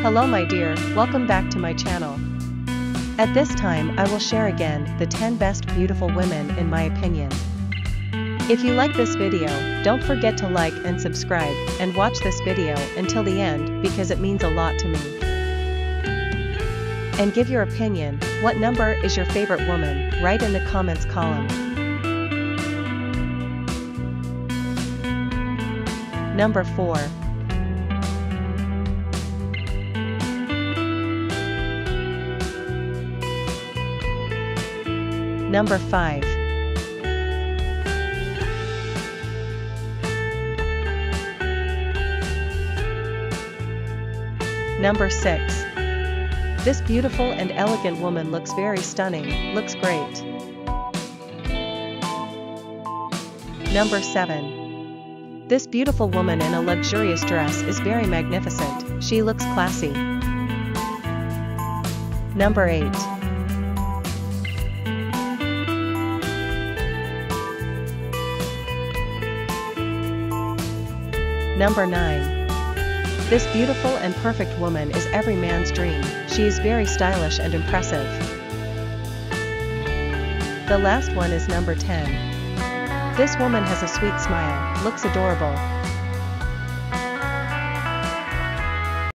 Hello my dear, welcome back to my channel. At this time I will share again the 10 best beautiful women in my opinion. If you like this video, don't forget to like and subscribe, and watch this video until the end because it means a lot to me. And give your opinion, what number is your favorite woman, write in the comments column. Number 4. Number 5. Number 6. This beautiful and elegant woman looks very stunning, looks great. Number 7. This beautiful woman in a luxurious dress is very magnificent, she looks classy. Number 8. Number 9. This beautiful and perfect woman is every man's dream, she is very stylish and impressive. The last one is number 10. This woman has a sweet smile, looks adorable,